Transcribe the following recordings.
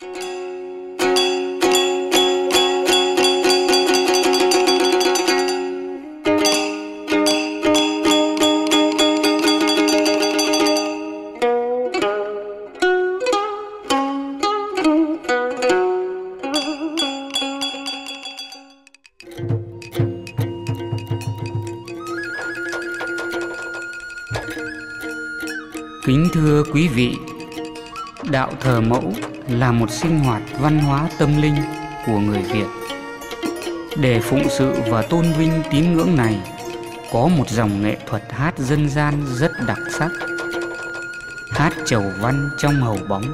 Kính thưa quý vị, đạo thờ mẫu là một sinh hoạt văn hóa tâm linh của người Việt. Để phụng sự và tôn vinh tín ngưỡng này, có một dòng nghệ thuật hát dân gian rất đặc sắc. Hát chầu văn trong hầu bóng,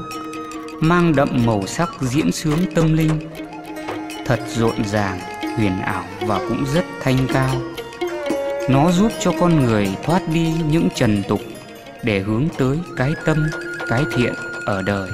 mang đậm màu sắc diễn sướng tâm linh, thật rộn ràng, huyền ảo và cũng rất thanh cao. Nó giúp cho con người thoát đi những trần tục để hướng tới cái tâm cái thiện ở đời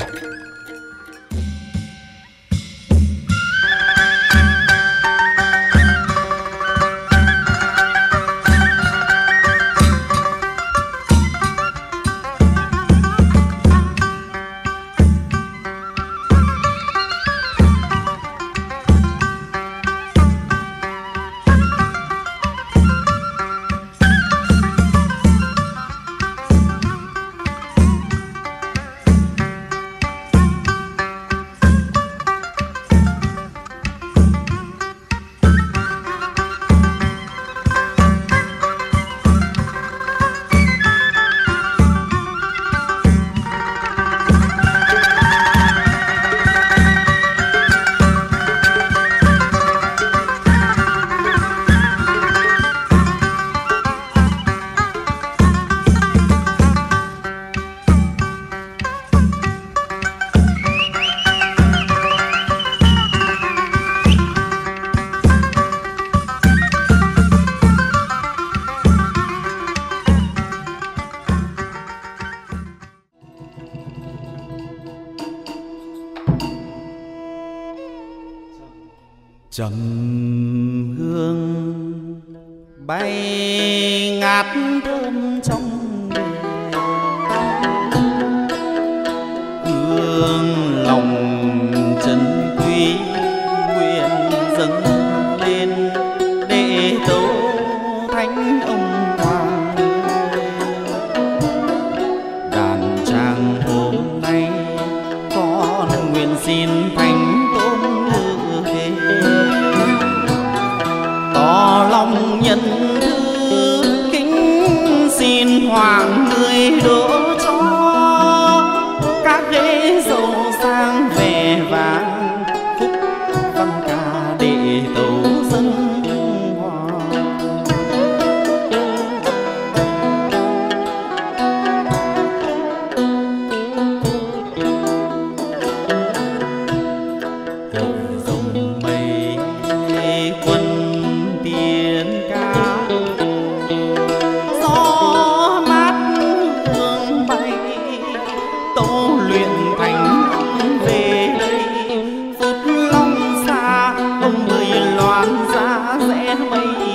mười loạn giá rẽ mây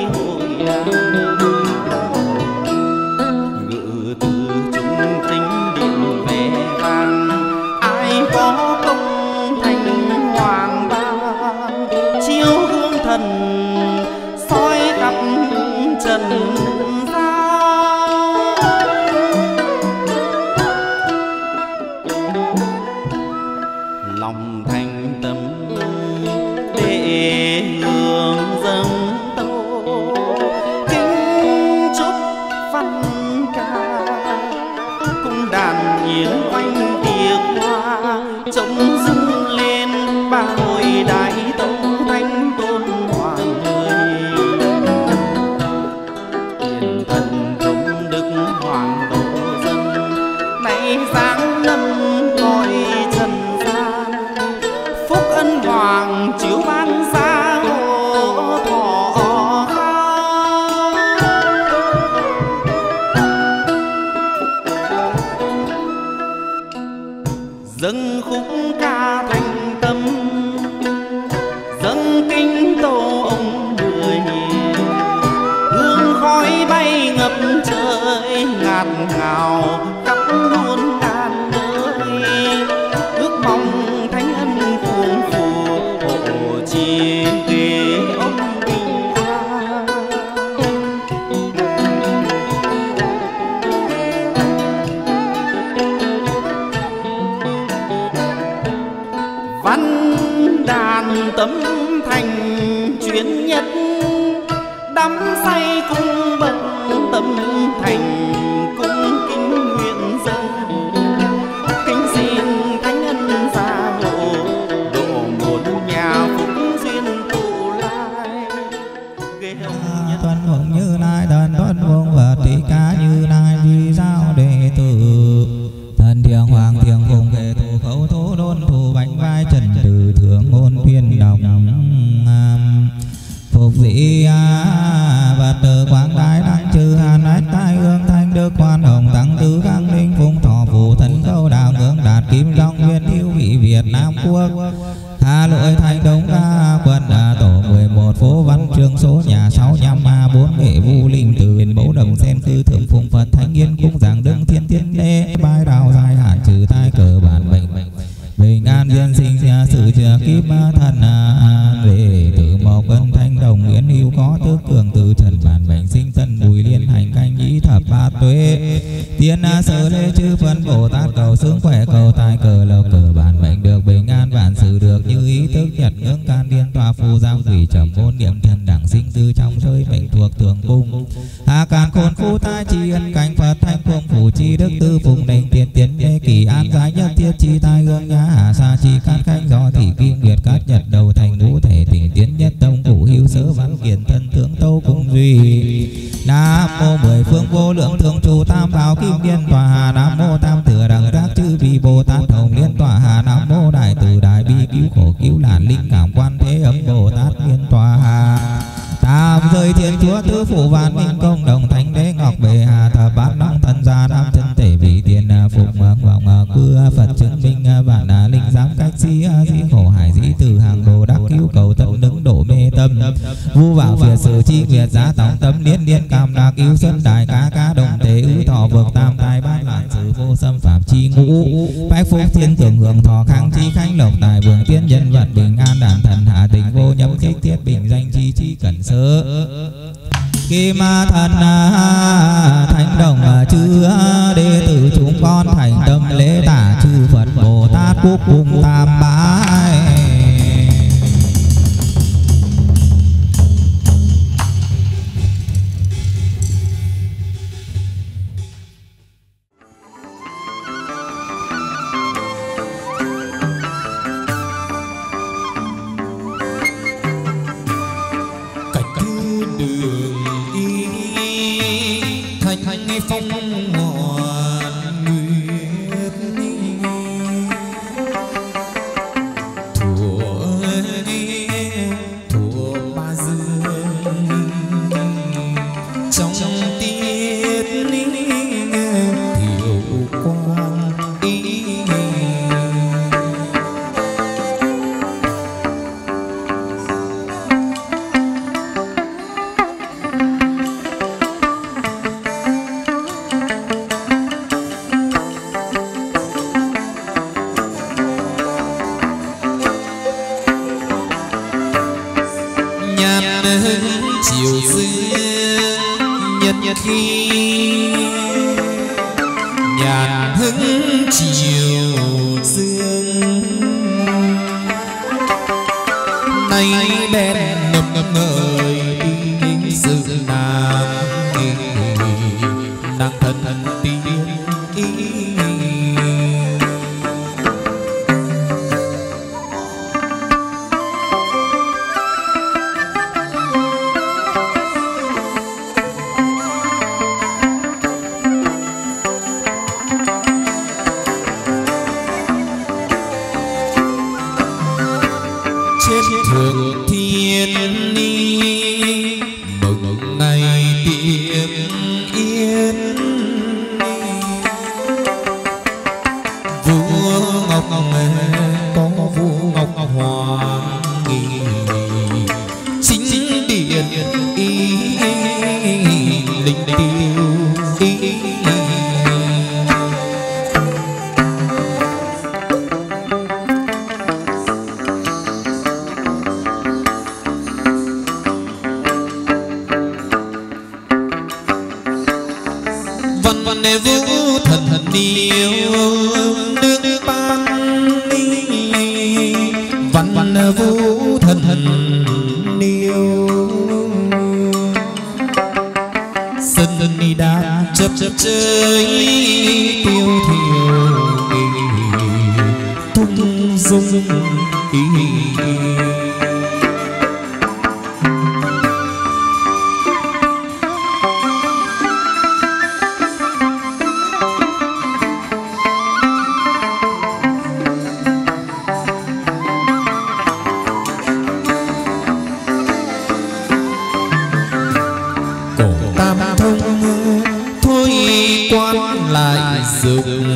thiên chúa tứ phụ và minh công đồng thánh đế ngọc bệ hạ thờ bát long thần gia nam thân thể vị tiền phục vọng cư phật chứng minh bản linh giám cách sĩ dĩ khổ hải dĩ từ hàng đồ đắc cứu cầu tâm đứng độ mê tâm vu vào phiệt sự chi việt giá tổng tâm liên liên cam đa cứu xuân đại cá cá đồng tế ưu thọ vượt tam tai bát loạn sự vô xâm phạm chi ngũ bách phúc thiên thượng hưởng thọ khang กิมาธนา soup.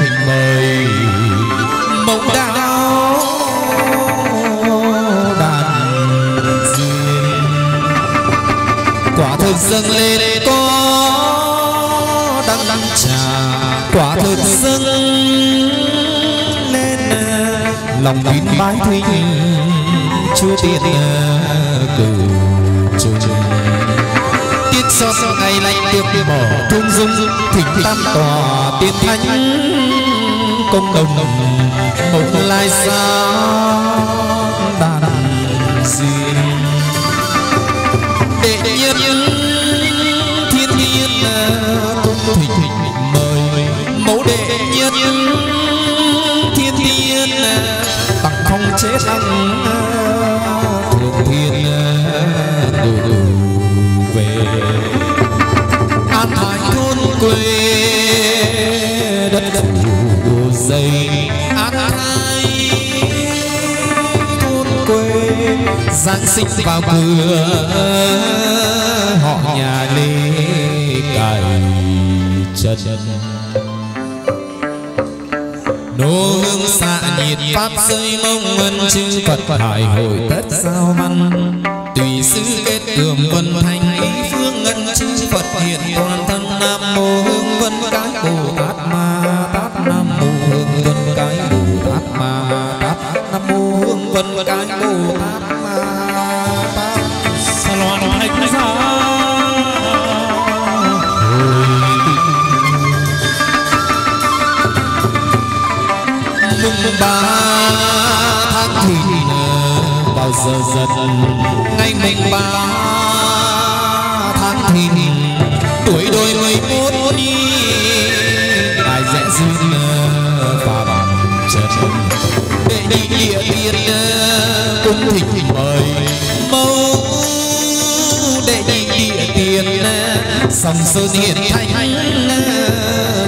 thịnh mời. Mộng đạo đàn duyên. Quả thực dâng lên có đắng đắng trà quả thực dâng lên lòng kín bái thinh. Chưa tiện cửu xót ngày lành được mở thương dung thỉnh tam tòa tiên thánh công đồng một lai xa đàn gì để nhiên thiên nhiên cung thủy mời, mẫu đệ nhiên thiên nhiên tặng không chế ăn thượng thiên đổ về. An thái thôn quê dày. Át ai thôn quê giáng sinh vào cửa họ nhà lê cài chân nô hương xạ nhiệt pháp xây mong ngân chư phật hải hội tất sao văn. Tùy sư kết tường quân thanh vân cái Bồ Tát Ma Tát sa loan thánh giá mùng ba tháng thìn vào giờ dần ngày mùng ba tháng thìn tuổi đôi mươi mốt đi ngài rẽ duyên và bằng trần để đi địa tiên cung hình mời mẫu để đi địa tiền sầm sơn hiện thanh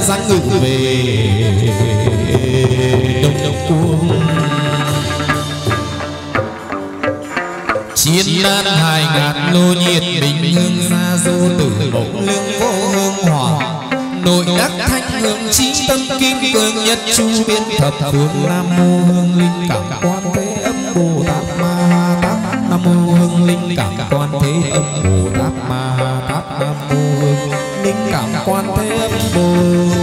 dáng ngự về đông đông cuồng chiến đan hài ngạt lô nhiệt bình hương gia dô tử mẫu lương vô hương hỏa nội đắc thanh hương trí tâm kim cương nhất chu biến thập phương nam mô hương linh cảm quan thế âm bồ tát ma tát nam mô hương. Linh cảm quan thế âm bồ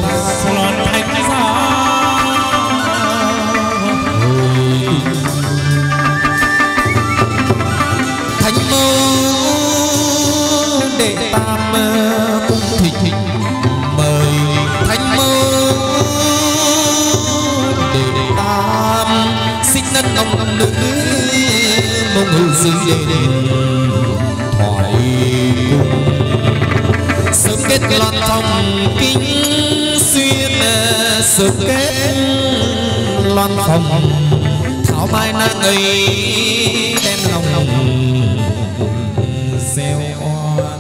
tát. Loan thánh giá thánh mâu đệ tam cung thịnh. Mời thánh mâu đệ tam. Sinh ân ông nữ mong hữu dư đền kết loạn phòng kinh xuyên ờ, sự kết loạn phòng. Thảo mai na ấy đem lòng gieo oan.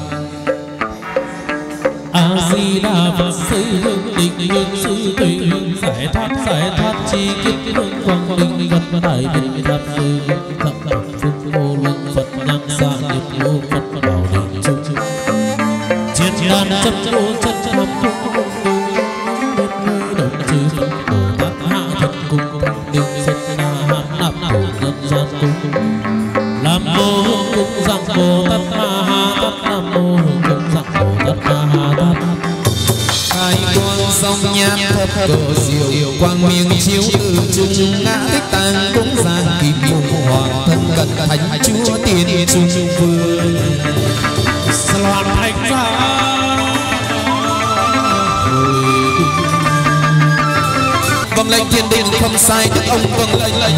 A di đà phật, sư hương định hương sư tuệ hương, giải thoát giải thoát chi kiết hương quang định vật đại định thập sư thập thập chiến đàn chấp vô chất hợp cung đến nơi động chư phật bồ tát hạ thần cung thanh định na gian cung mô hương cung giang bồ tát ma ha tát nam mô hương cung giang bồ tát ma ha tát hai con song nhát thấp cờ diệu, quang miệng chiếu từ trung ngã. Sai đức ông vâng lệnh lệnh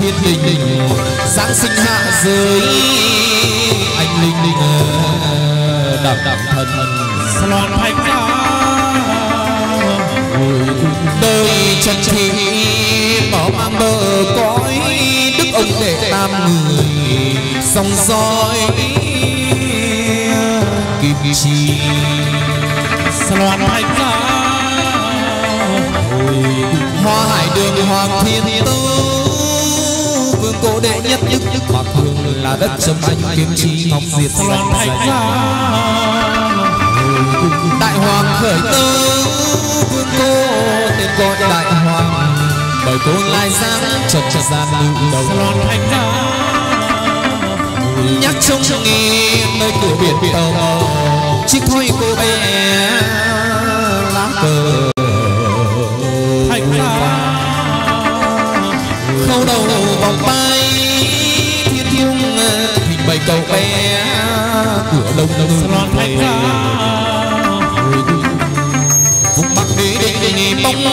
thiên đình giáng sinh hạ giới. Anh linh linh đạm đạm thần sa loan thánh đời trần thị bỏ mang bờ cõi. Đức ông đệ tam người dòng dõi kim chi. Sa loan thánh giá hoa đường hoàng thiên tứ. Vương cố đệ nhất nhất nhất bạc hương là đất trầm anh kiếm chi ngọc diệt thánh danh giá đại hoàng khởi tơ vương cô tên gọi đại hoàng. Bởi cô lai giang trật trật gian lưu đầu. Loan thánh giá nhắc trông nghi nơi cửa biển tàu chiếc thôi cô bé lá cờ vòng tay thiên thiêng hình bầy cậu bé cửa đông đông thánh giá phụng mặc đế đình đình bóng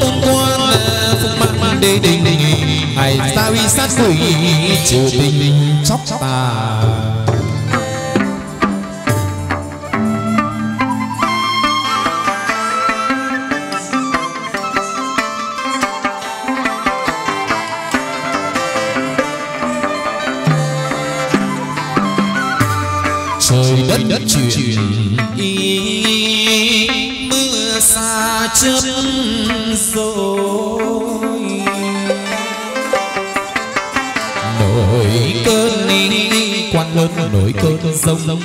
tôn quan phụng mặc đế đình đình ngày ta uy sát quỷ triều đình chóc tà trời đất chuyển. y mưa xa chớp rồi. Nổi cơn quan lớn nổi cơn rông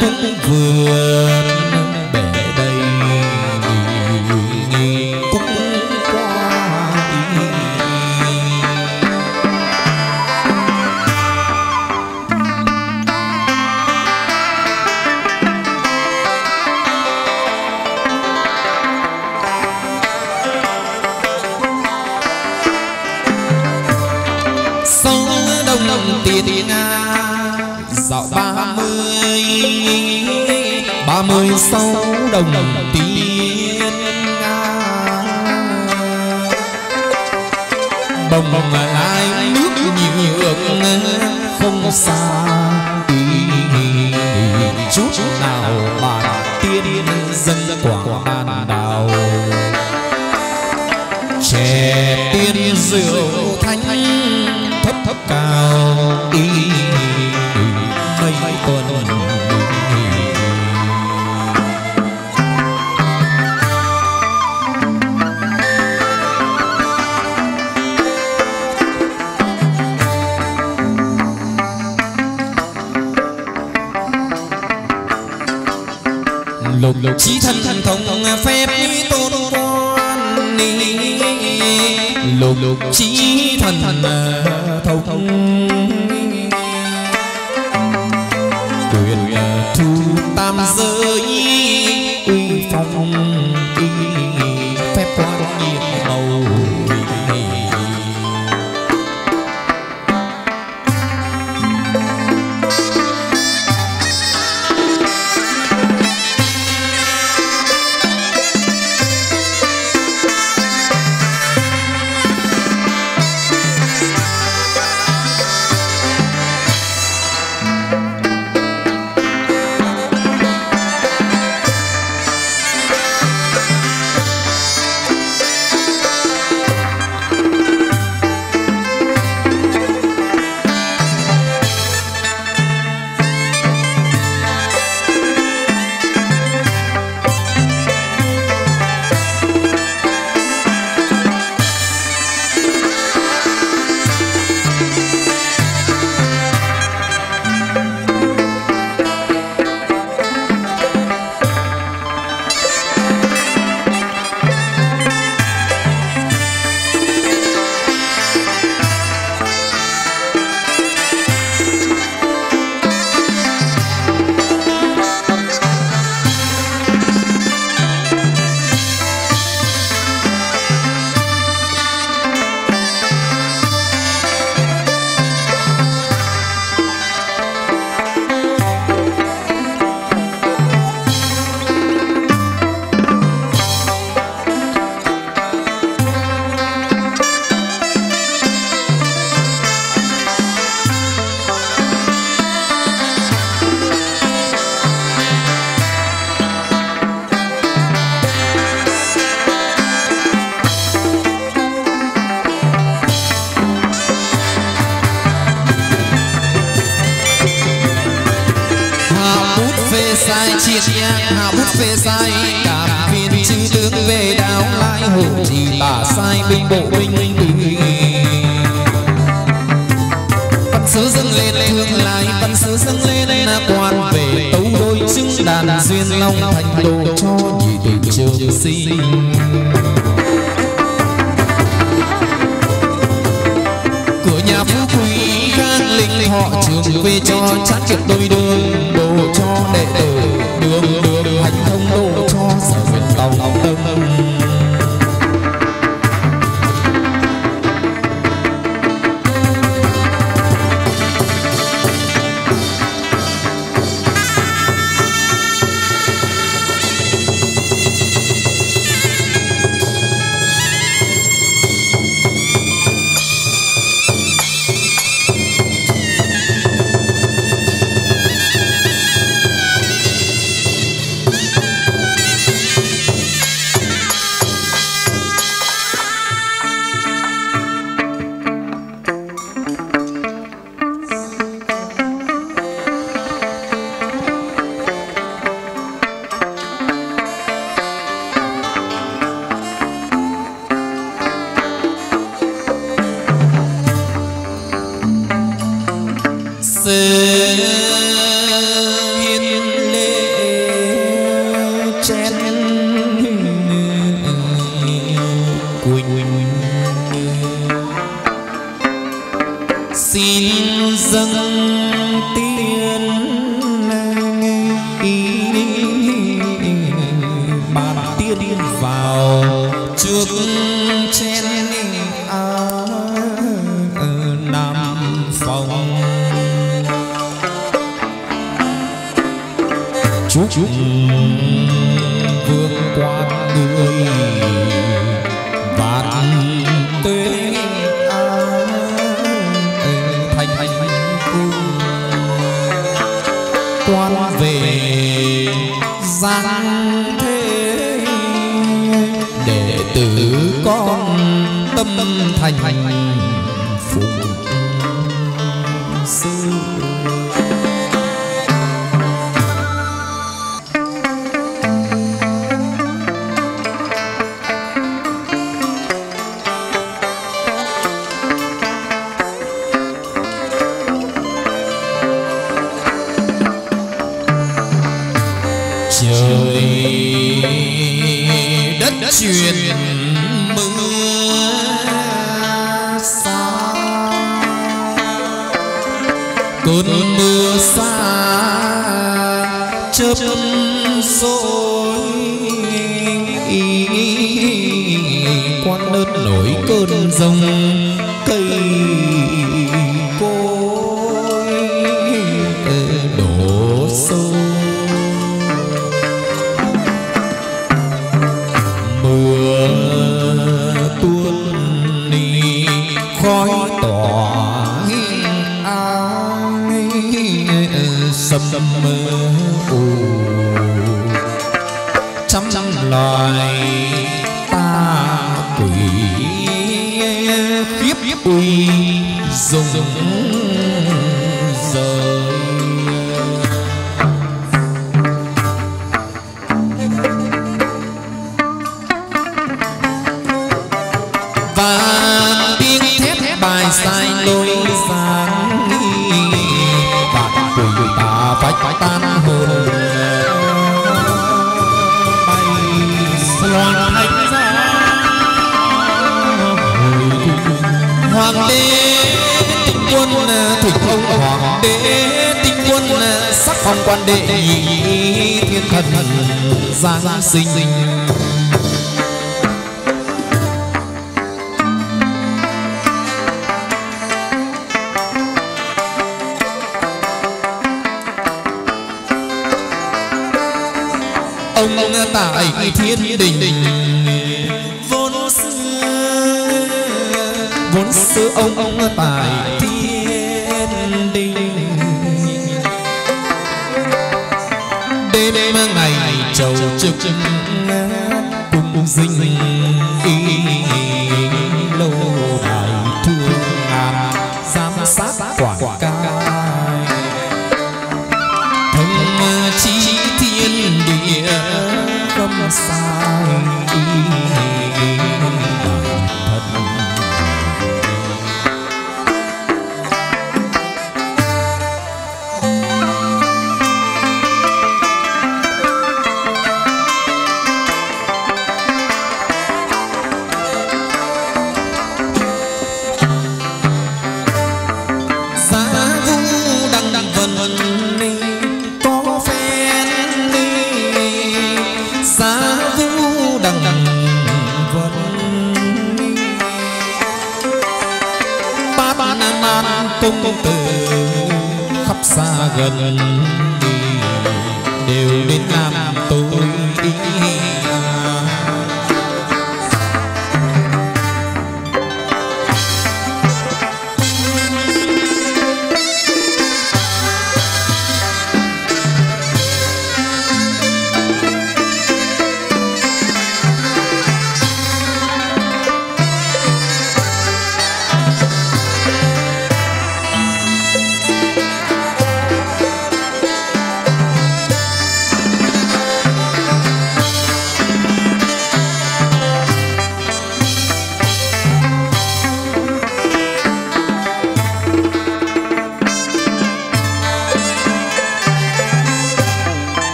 cũng vườn đồng tiên bồng lai nước nhược không xa. Chút nào bàn tiên dân quảng an đào trẻ tiên rượu thanh thấp thấp cao, ý lục chí thần thần thông phép tôn quan lục lục chí thần ờ, thông phê viên chư tướng về đáo lai hộ chỉ tả sai binh bộ binh tùy văn sứ dâng lên thương lai văn sứ dâng lên là quan về tấu đôi chứng đàn duyên long thành đồ cho nhị tử trường sinh cửa nhà phú quý khang linh họ trường về cho chát kiệt đôi đường uy dùng giờ quân ờ, thuộc ông hoàng đế, tinh quân ờ, sắc phong quan đệ thiên thần giáng sinh. Ông ông tại thiên đình. Vốn xưa vốn xưa ông ông tại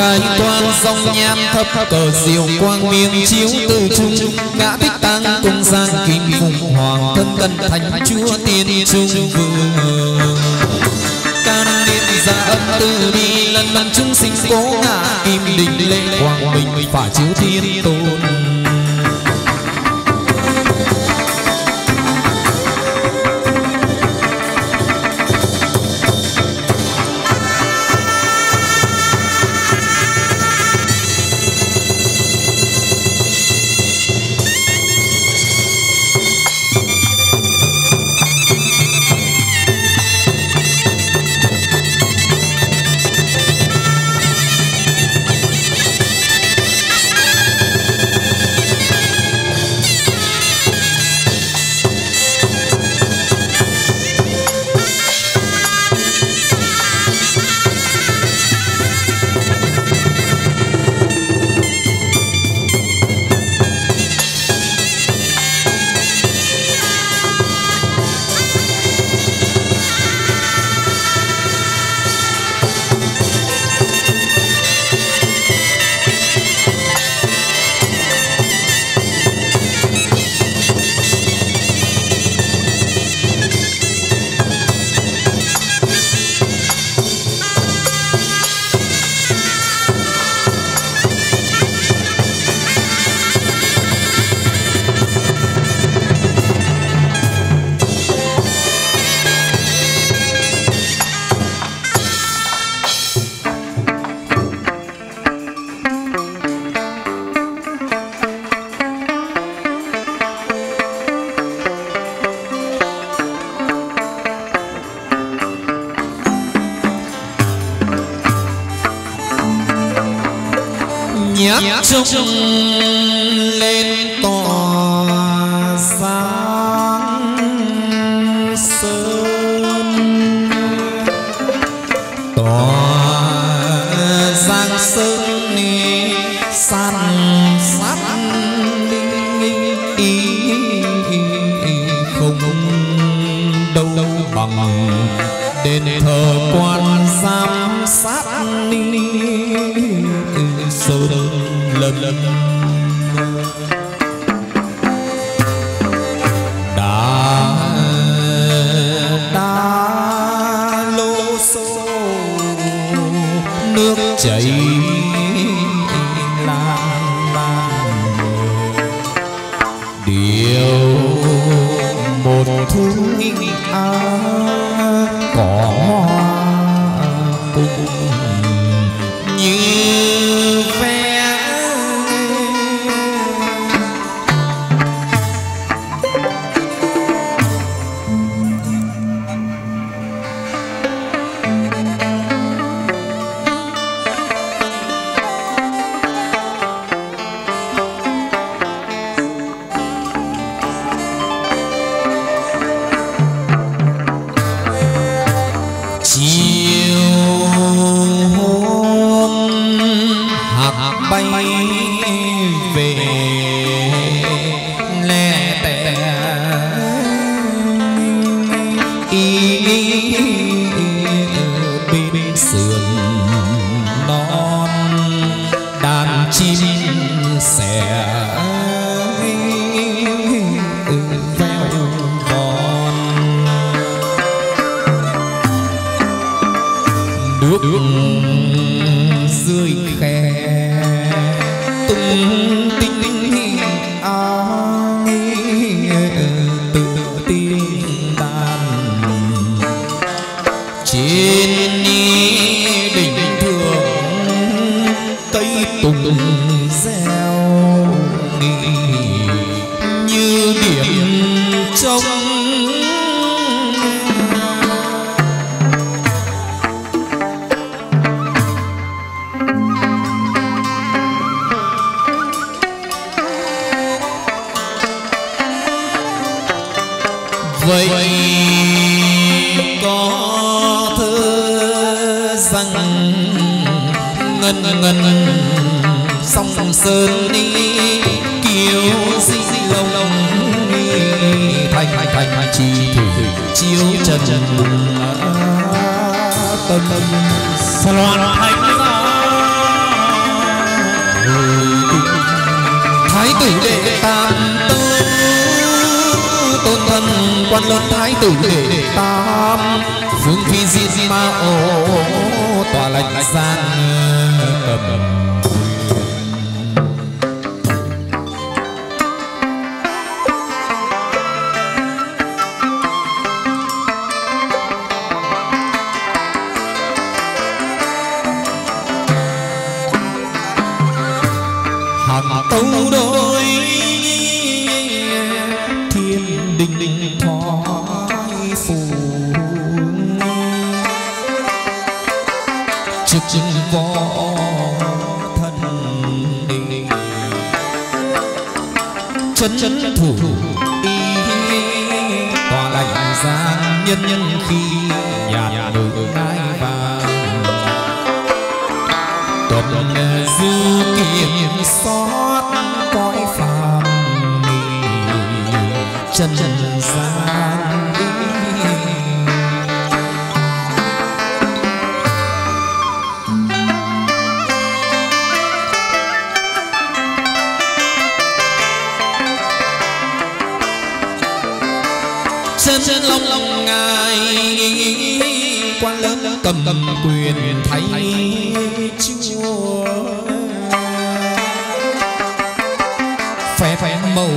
khai toan sông nham thấp, cờ diệu quang miên chiếu từ trung. Ngã tích tăng cung giang kim phùng hoàng thân cần thành chúa tiên trung vương. Can niên gia âm từ bi lần lần chúng sinh cố ngã, kim đình lệ hoàng minh phả chiếu thiên tôn. Thấy chúa. Phép màu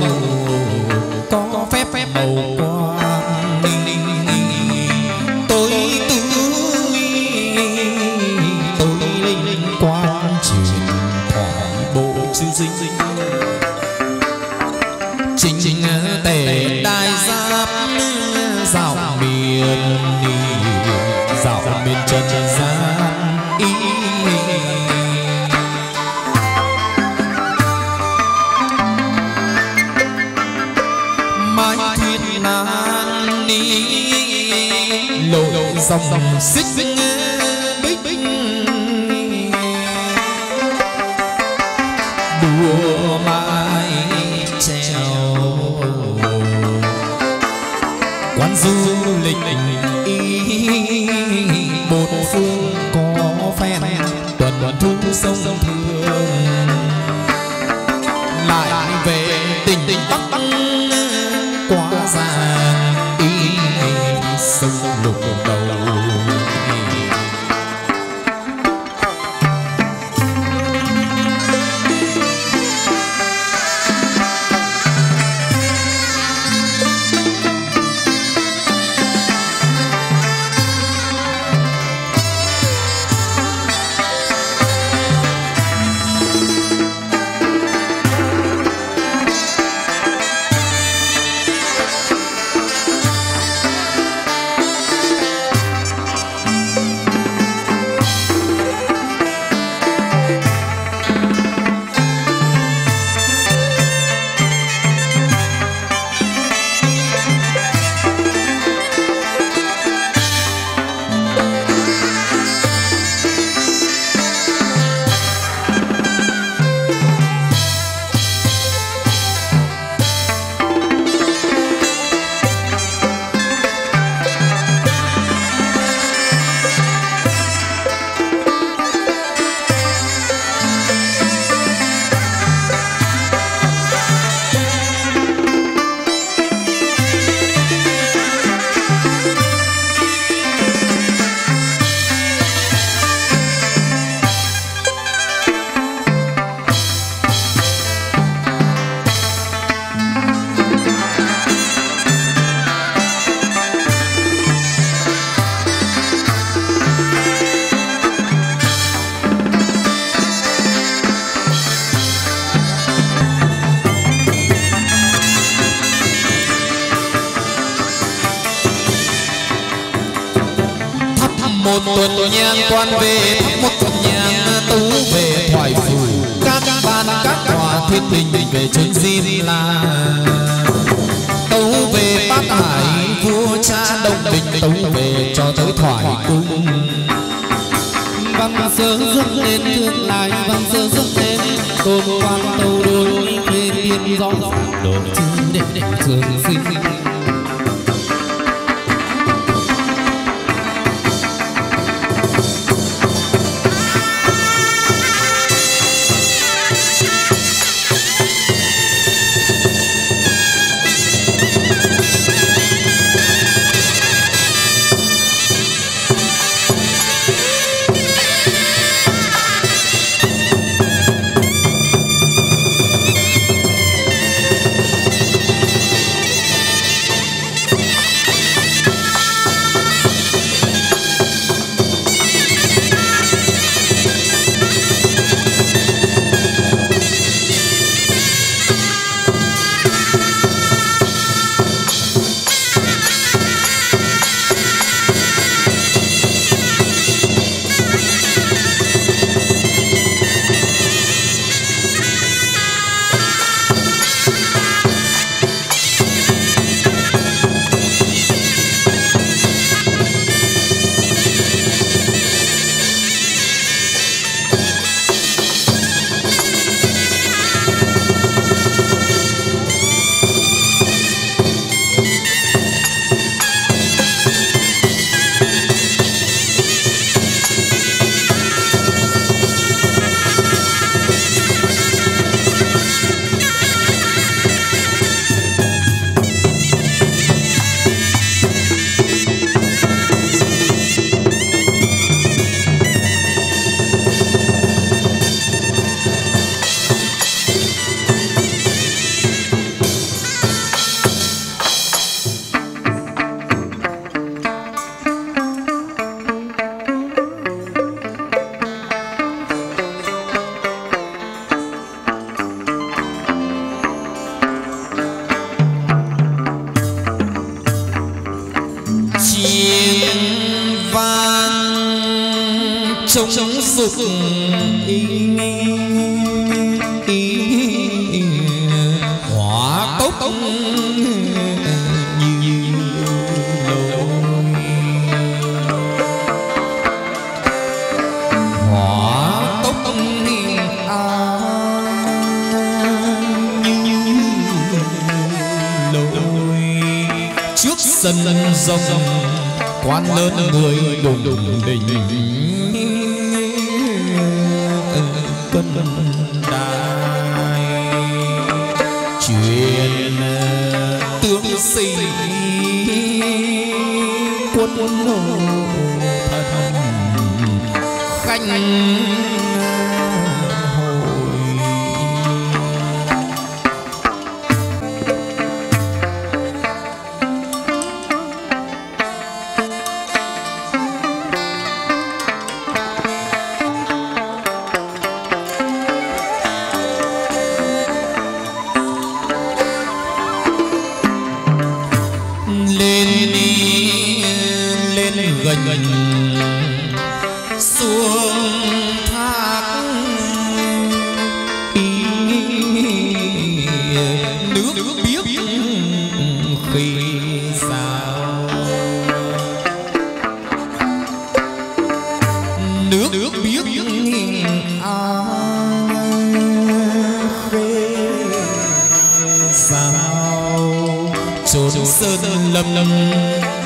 chốn sơn lâm lâm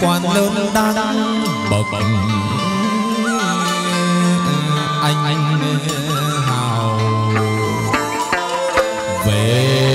quan lớn đang bậc. Anh hào về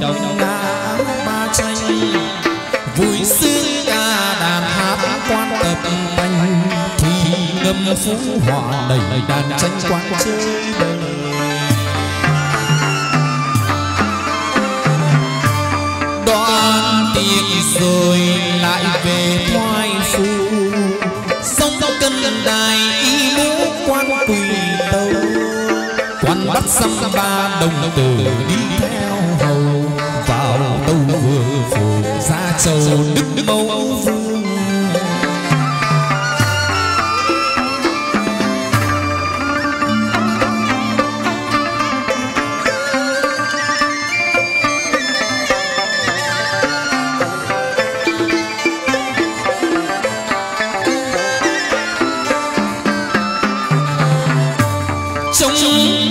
đồng đã ba tranh. Vui sướng ca đàn hát quan tập tành thì ngâm phú họa đầy đàn tranh quan chơi đoan tiệc rồi lại về thoái phu. Sông cân đài y mũ quan quỳ tâu quan bắt xăm ba đồng tử đi theo. sầu đức mẫu vương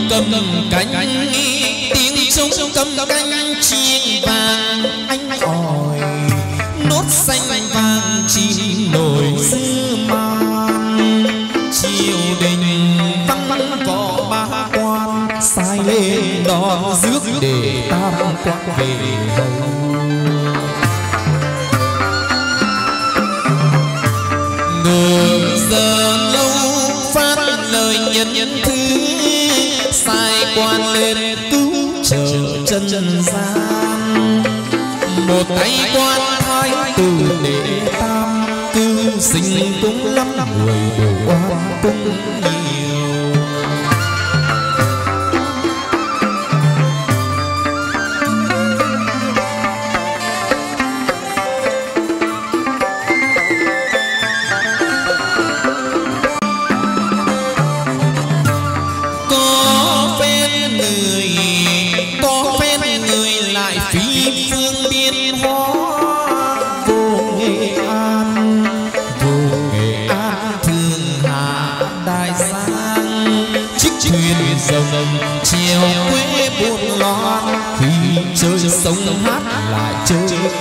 cầm cánh tiếng sông cầm tam quan về hầu giờ lâu phát lời nhân nhân thứ, sai quan lên cứu trở chân gian. Một tay quan thái tử để tam cư sinh cũng lắm, người đồ oan cũng nhiều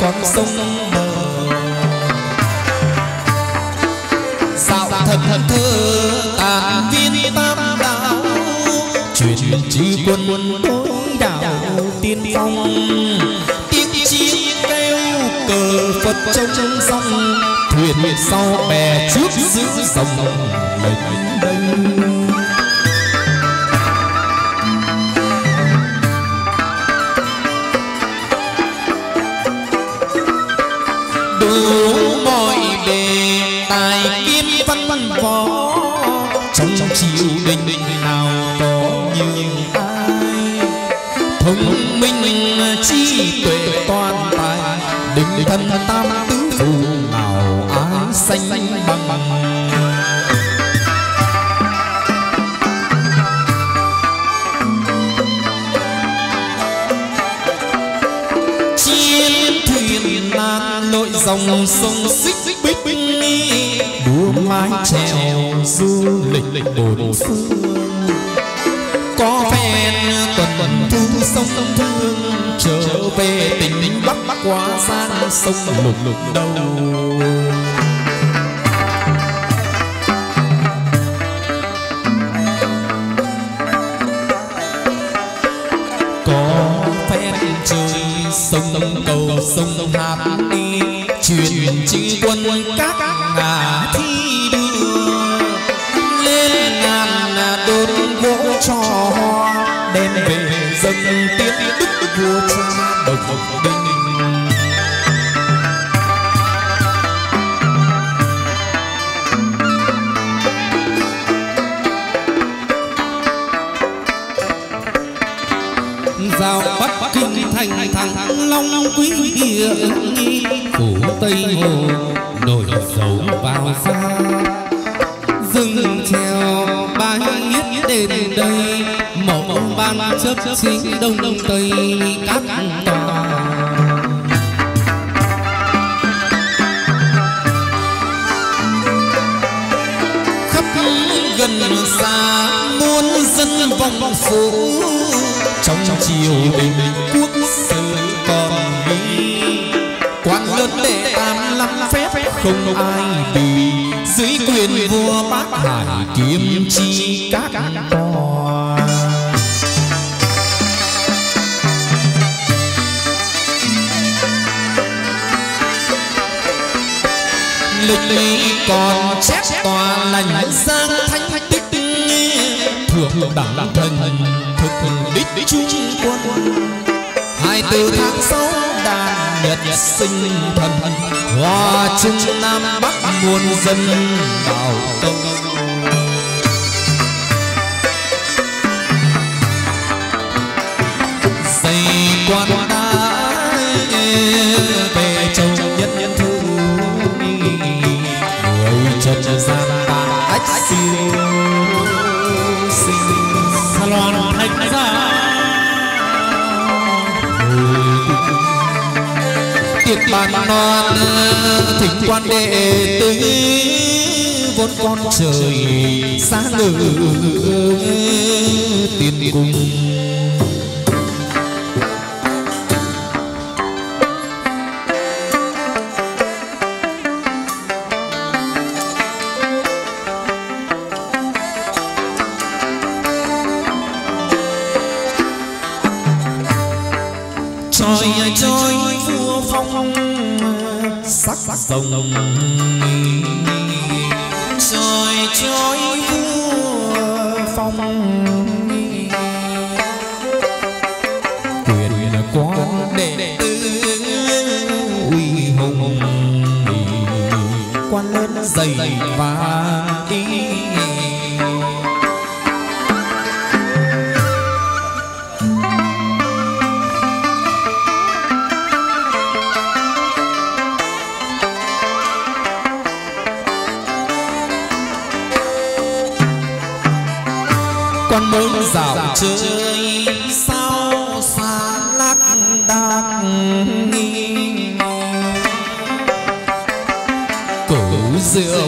con sông bờ. Dạo thật thật thơ tàn viên tam đạo truyền chi quân tối đạo tiên phong. Tiếng chiến kêu cờ phật trong sông, thuyền sau bè trước giữ dòng lệnh đênh. Tam tứ phù nào ái sanh bằng. Chiến thuyền nan lội dòng sông xích bích đua mái chèo du lịch bồn phương có phen tuần thu sông thương trở về tỉnh bắc bắc qua sang sông lục lục đầu. Có phen chơi sông cầu sông hạt đi truyền chữ quân các ngà thi long quý địa phủ tây hồ nổi dấu vào xa. Dừng treo ba yết đền đây mẫu ban chấp chính đông đông tây các tòa. Khắp gần xa muôn dân vòng phủ trong triều đình không ai bị. Dưới quyền vua bác hải kiếm chi các tòa lịch lý còn chép tòa lành giang thanh tích thượng đẳng thần thực đích trung quân. Hai từ tháng sáu đan nhật sinh thần hòa chung nam bắc muôn dân đạo công tiệc bàn non thỉnh quan đệ tử vốn con trời sáng ngự tiền cùng. Chơi sao xa lắc đắc nghi cửu rượu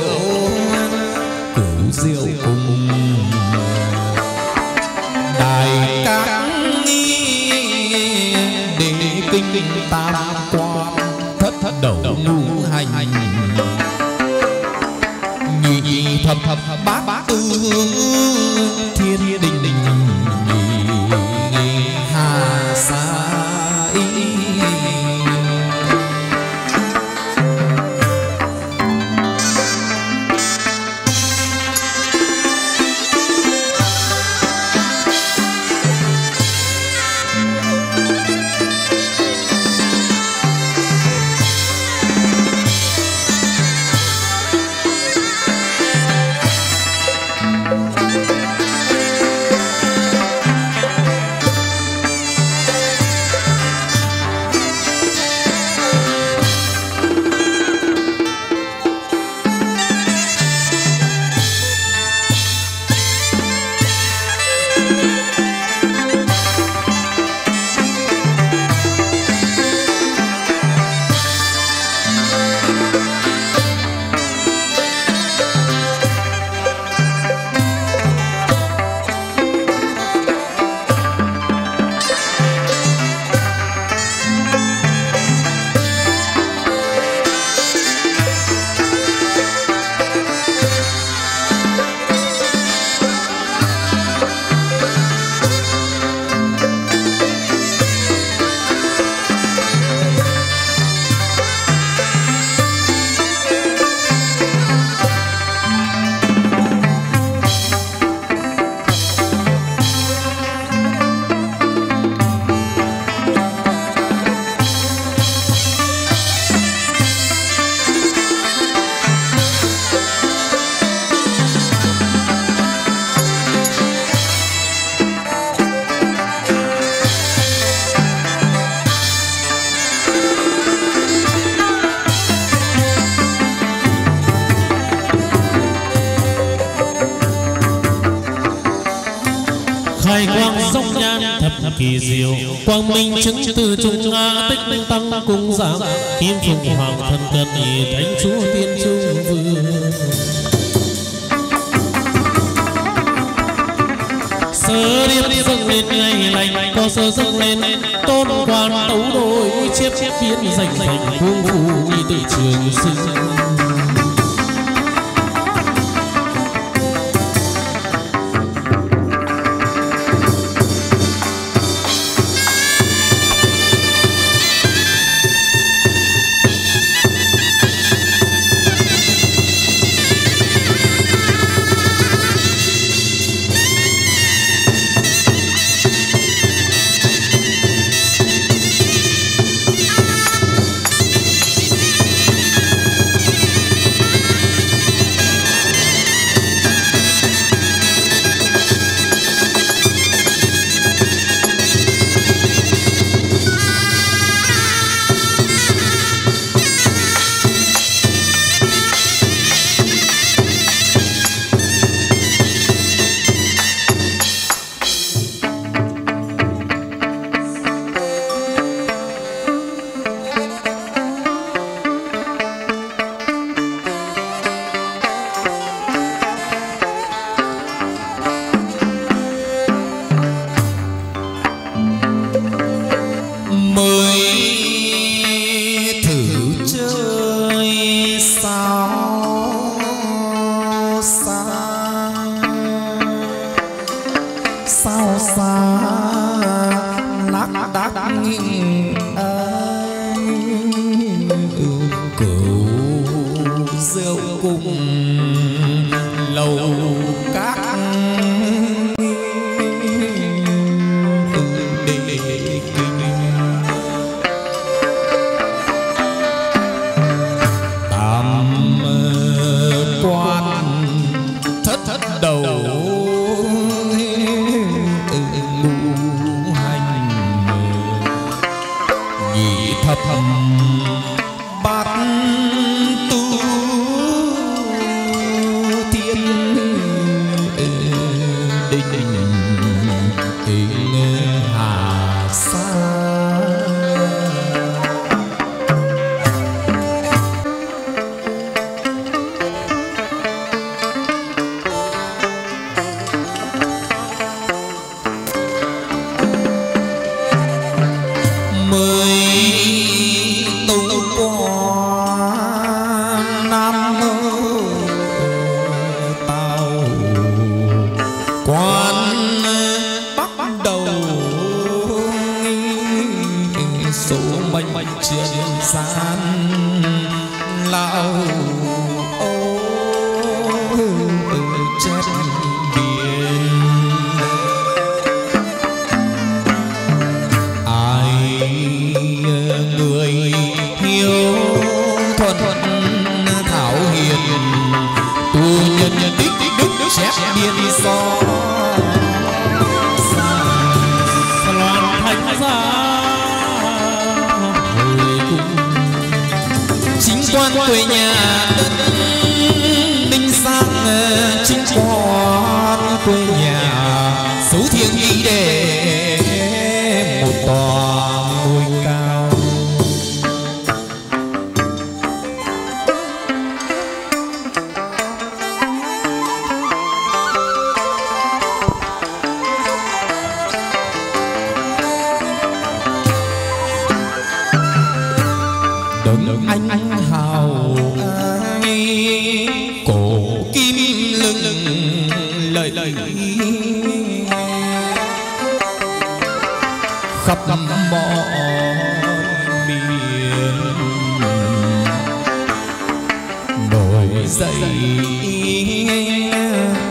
ngồi dậy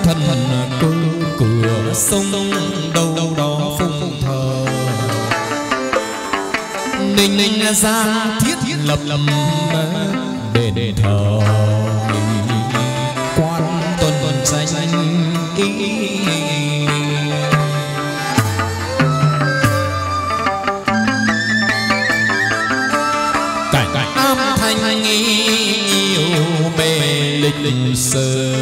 thân cơ cửa sông đâu đó phung thờ. Ninh ninh ra thiết thiết lập lập để để thờ. Quan tuần tuần danh ý lịch sử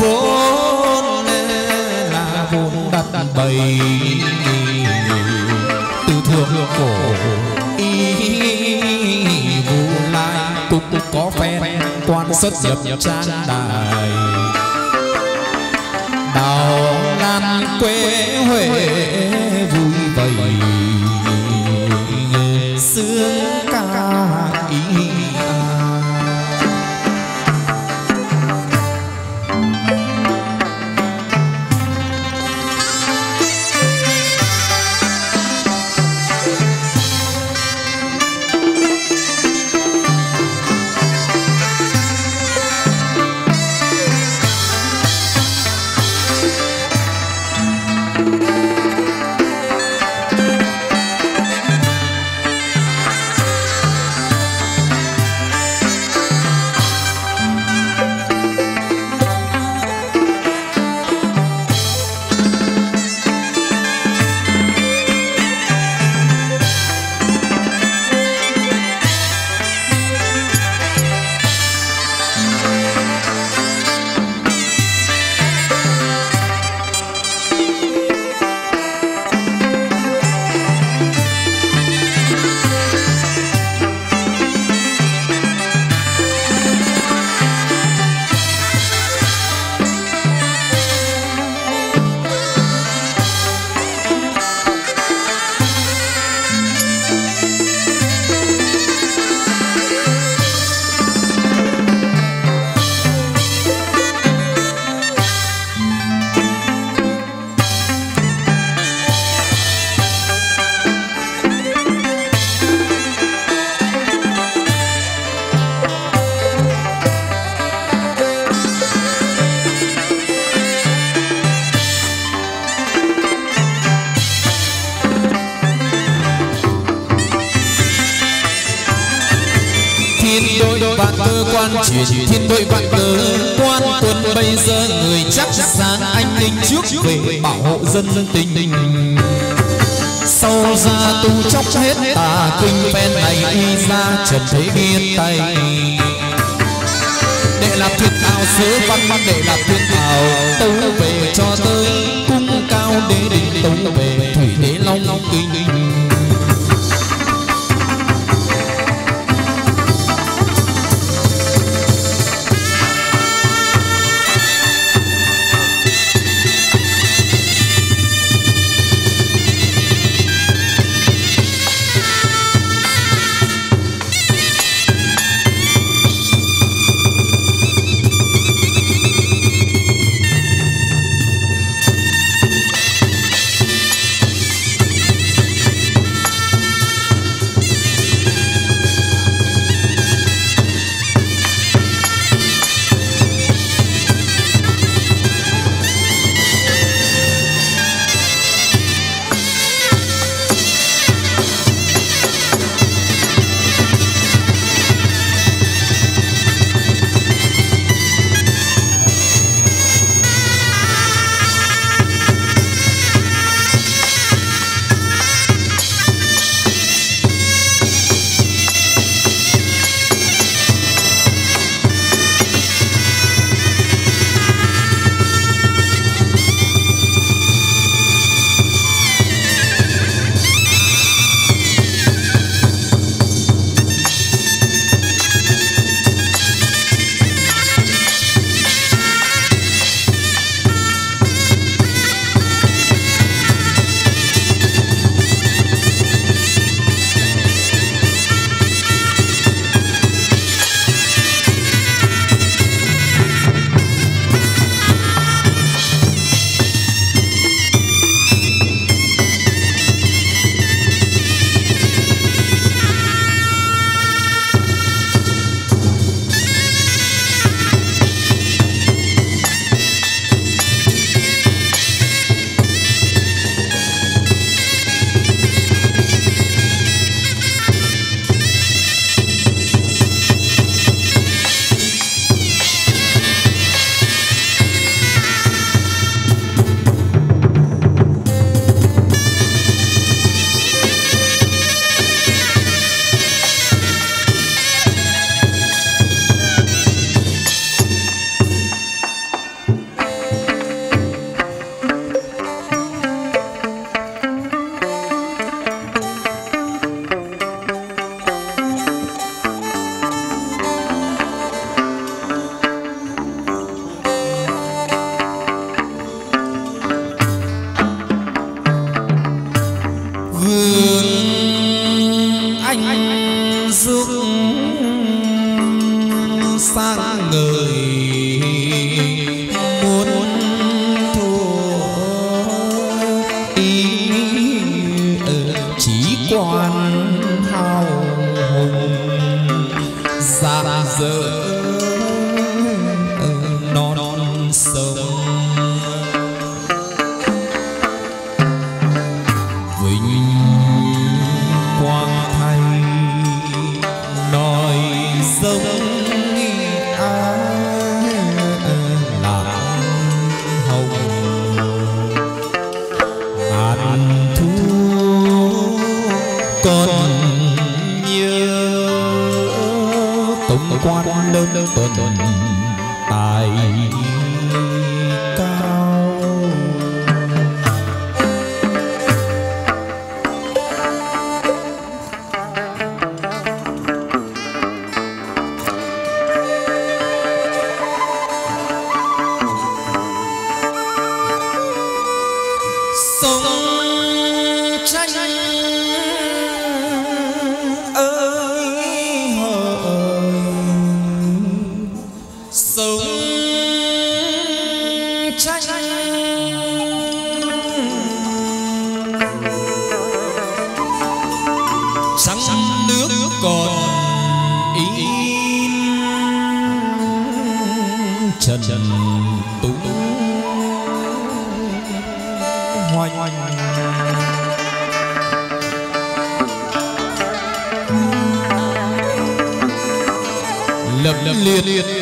vốn là vốn đặt bày từ thượng cổ y vũ lai cũng cũng có phen quan xuất nhập trang đài đào lan quê huệ về bảo hộ dân tình sau ra tu chóc hết tà kinh, phen này y ra trần thế biên tay. Để làm thuyết thảo sứ văn văn, để làm thuyết thảo tấu về cho tới cung cao đế đình tấu về thủy đế long kinh.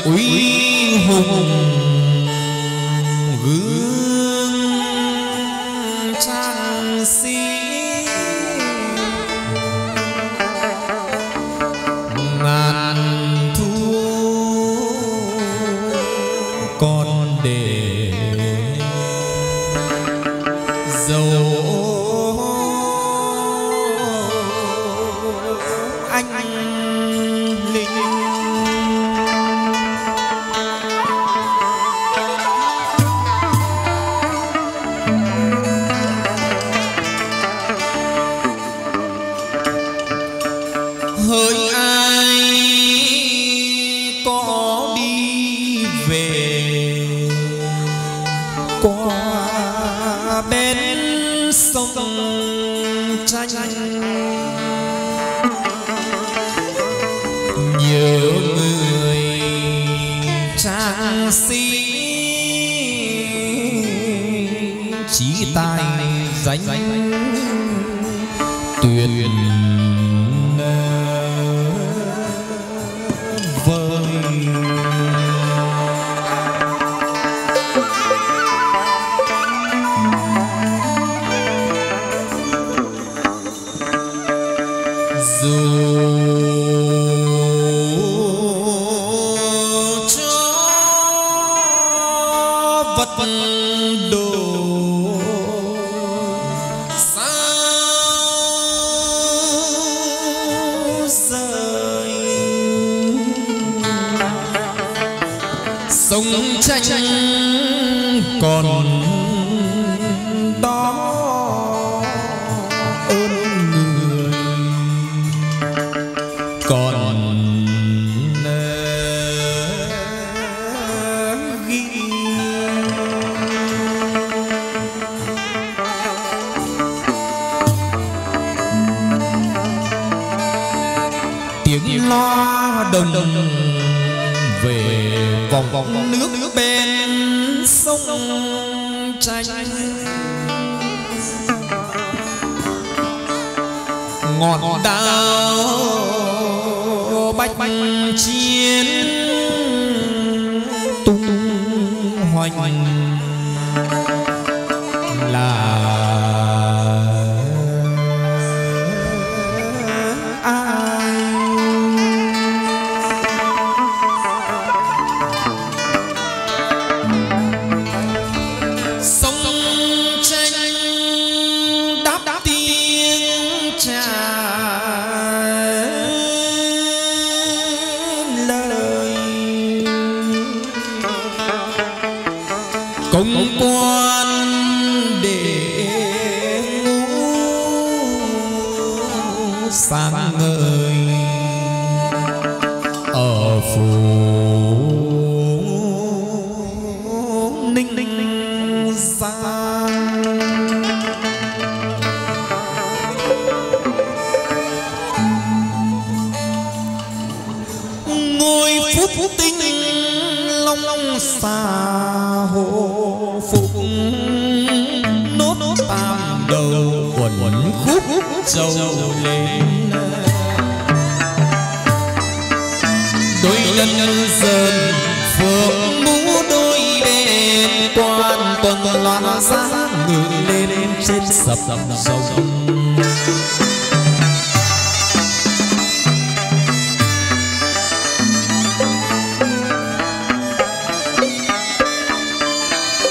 ويهم dầu lên đôi lần dần phượng mũ đôi đèn toàn tuần loạn ra ngừng lên trên sập dòng.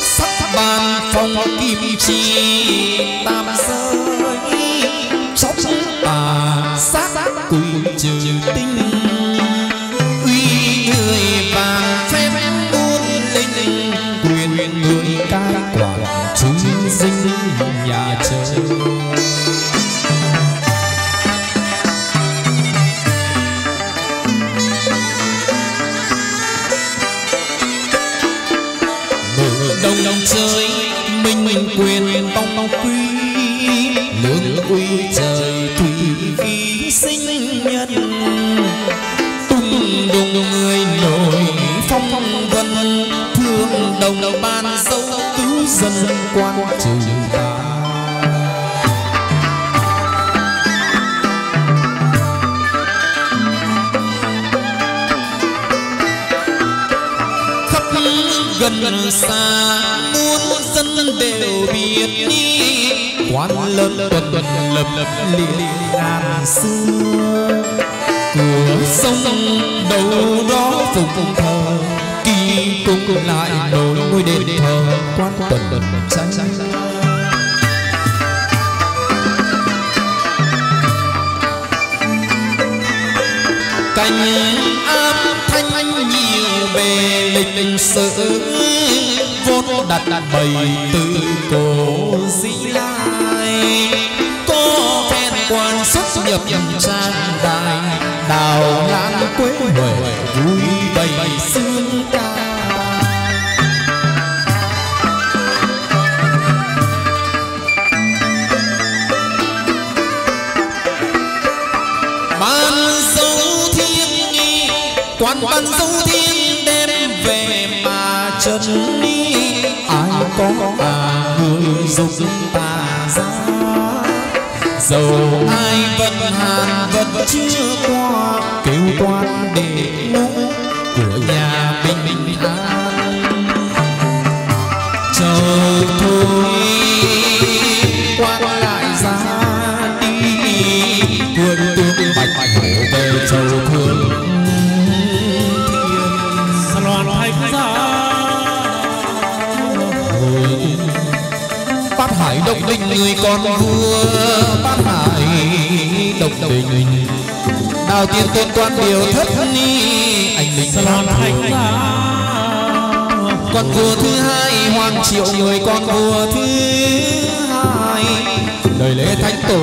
Sắp bàn phong kim chi ta gần xa muôn dân đều biết đi. Quan lớn tuần tuần lập lập liền ngàn xưa. Cửa sông đâu đó phục thờ, kỳ cung lại nối ngôi đền thờ quan tuần tuần tranh cành ám linh lịch sử vốn đặt bày từ cổ di lai. Có phen quan xuất nhập nhầm trang đài, đào lãng quế huệ vui bày xương ca. Ban dấu thiên nghi, quan ban dấu mà chân đi ai có à người dùng tà ra. Dầu ai vẫn hàn vẫn chưa qua, kêu quan để ngũ của nhà bình bình độc đình người con vua bát hải. Độc đình đào tiên tôn quan điều thất ni. Anh linh Sa loan thánh con vua thứ hai hoàng triệu người con vua thứ hai. Đời lễ thánh tổ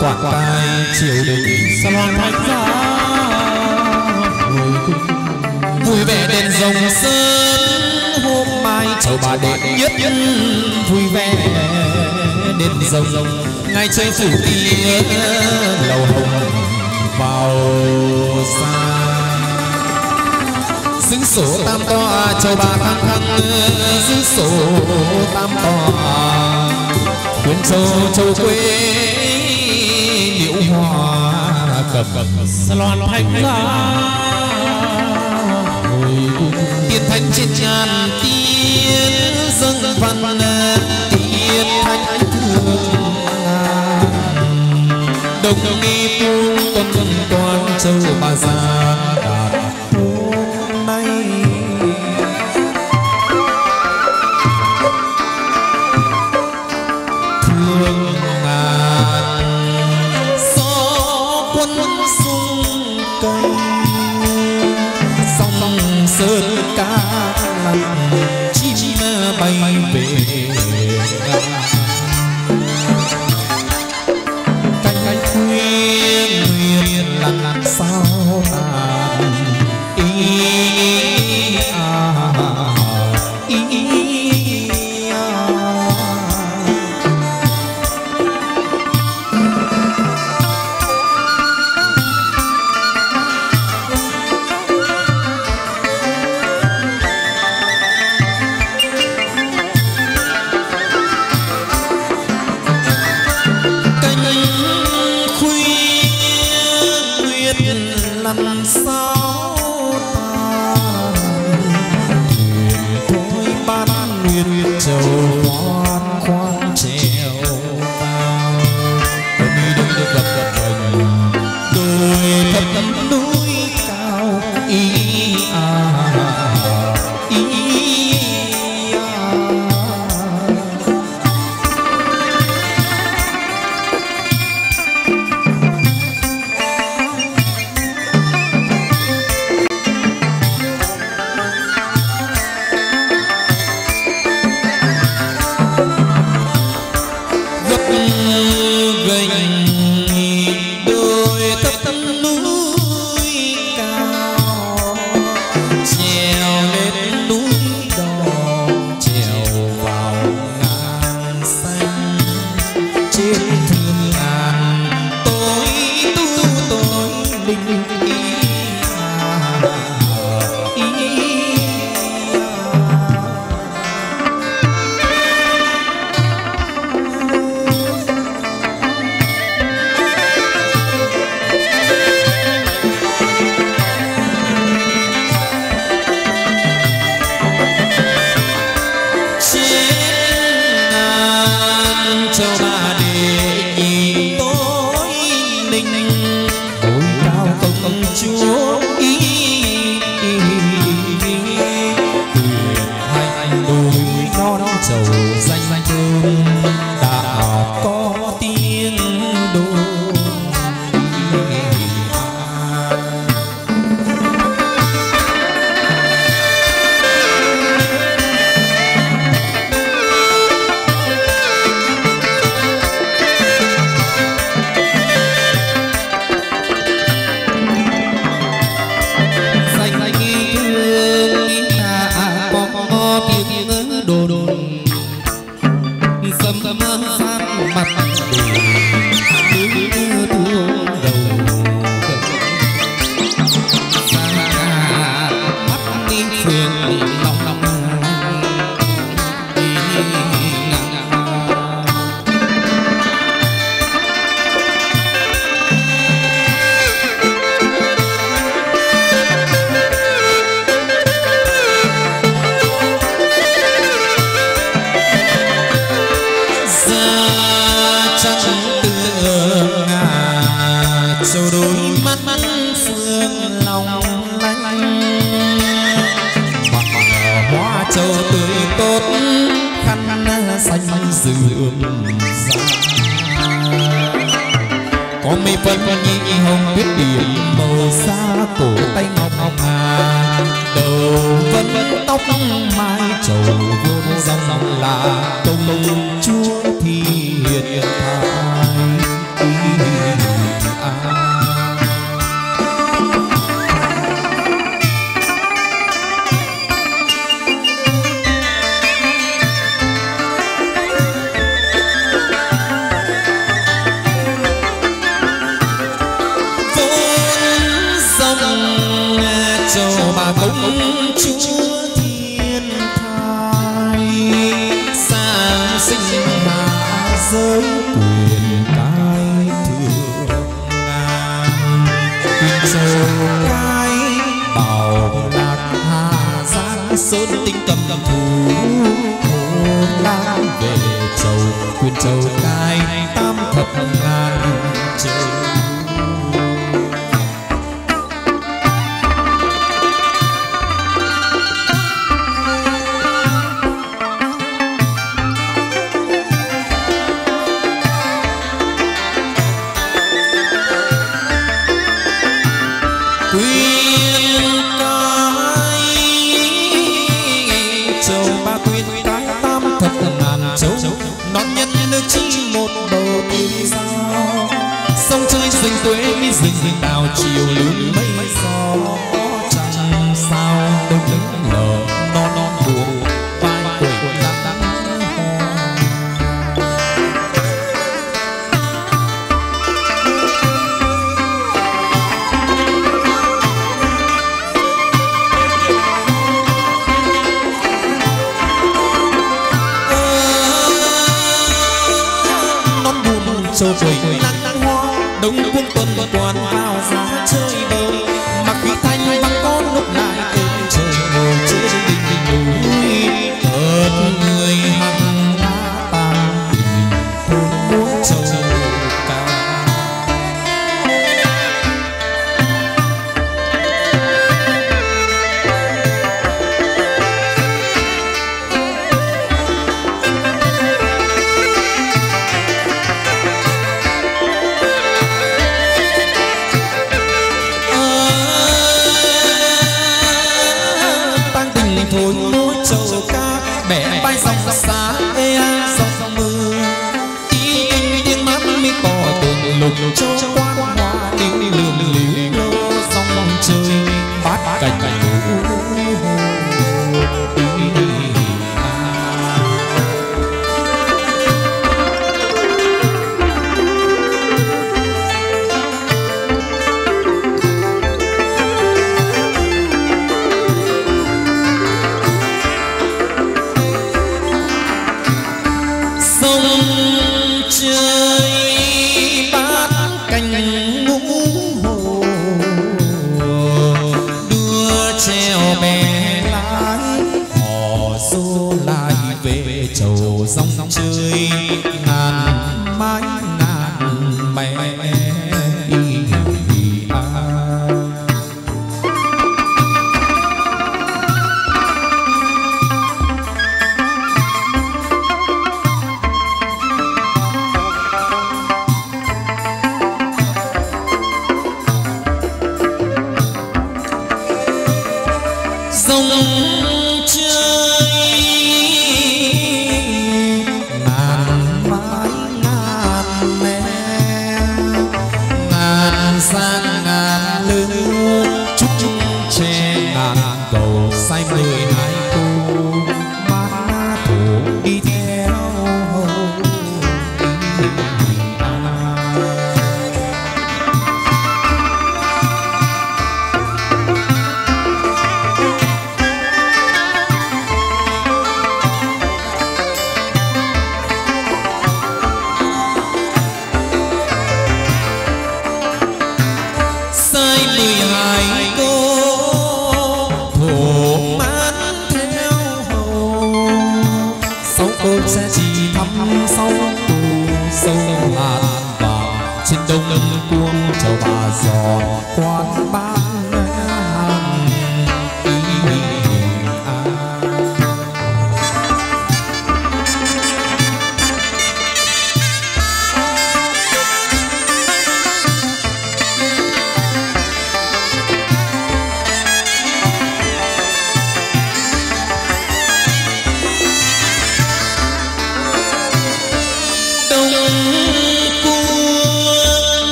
quảng tài triều đình. Sa loan thánh giá vui vẻ đèn rồng sơn hôm mai chầu bà đệ nhất vui vẻ đèn rồng. Ngày chơi phủ tia lầu hồng vào xa. Xứng sổ tam tòa châu bà thăng thăng giữ sổ tam tòa quyến châu châu quê liễu hoa cầm loan giá tiên thanh trên tràn tiên, dâng văn tiên thanh thương đồng đi tu tuần toàn châu bà già. Châu hoa đông quân tuần toàn vào giá. Chơi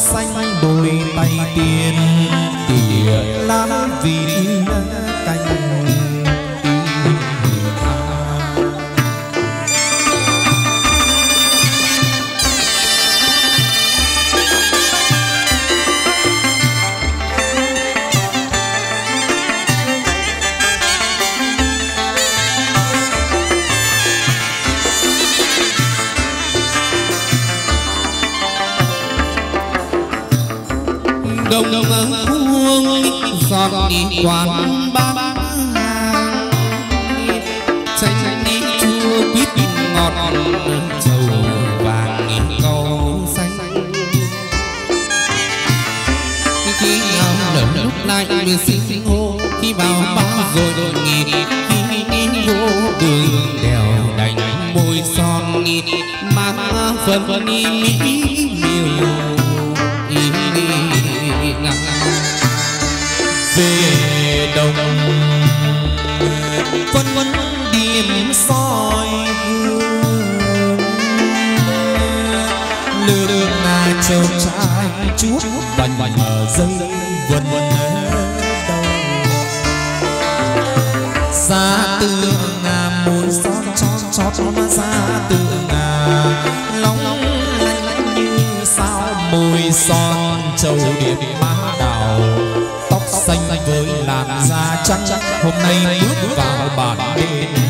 lá quán bán hàng. Chanh đi chua quýt ngọt trầu vàng câu xanh. Khi nào nở lúc lại vừa sinh hô, khi vào bao rồi đột nghỉ, khi vô đường đèo đành môi son mang phần đi mỹ miều. Về đồng. Vẫn vẫn điểm soi hương lương là châu trai chuốt vành vành mở dây vần vần đầu. Xa Dạ, với trắng hôm nay bước vào bản đền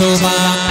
Châu